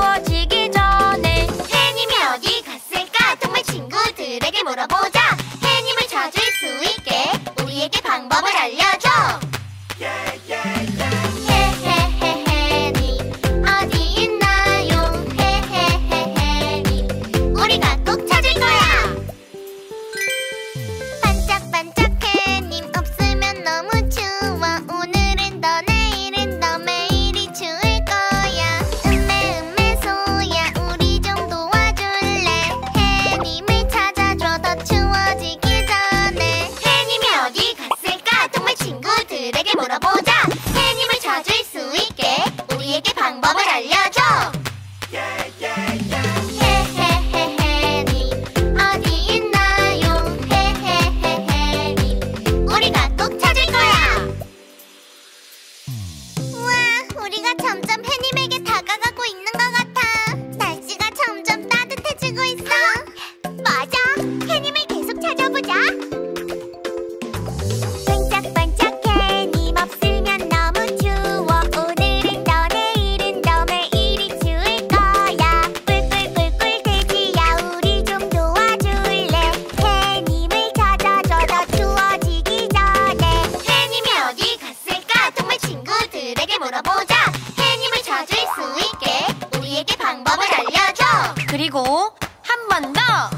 pode. 점점 해님에게 다가가고 있는 것 같아. 날씨가 점점 따뜻해지고 있어. 맞아. 해님을 계속 찾아보자. 반짝반짝 해. 님 없으면 너무 추워. 오늘은 더 내일은 더 매일이 추울 거야. 꿀꿀꿀꿀 돼지야. 우리 좀 도와줄래? 해님을 찾아줘 더 추워지기 전에. 해님이 어디 갔을까? 동물 친구들에게 물어보 번 더.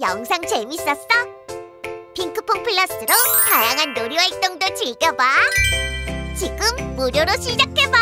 영상 재밌었어? 핑크퐁 플러스로 다양한 놀이 활동도 즐겨봐 지금 무료로 시작해봐